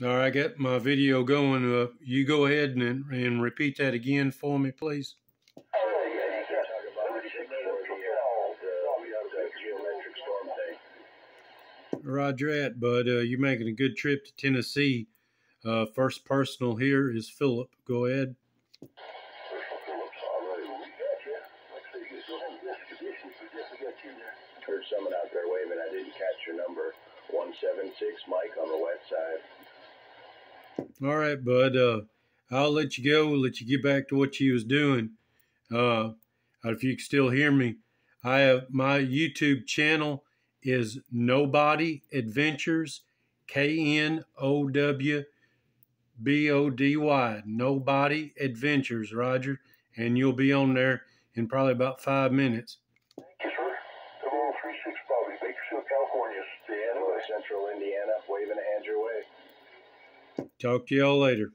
All right, I got my video going. Uh, you go ahead and, and repeat that again for me, please. Roger that, bud. Uh, you're making a good trip to Tennessee. Uh, first personal here is Philip. Go ahead. Heard someone out there waving. I didn't catch your number. 176 Mike on the west side. All right, bud. Uh, I'll let you go. Let you get back to what you was doing. Uh, if you can still hear me, I have my YouTube channel is Knowbody Adventures, K N O W B O D Y, Knowbody Adventures, Roger, and you'll be on there in probably about five minutes. Thank you, sir. 0036 Bobby, Bakersfield, California. Central Indiana, waving a hand. Talk to y'all later.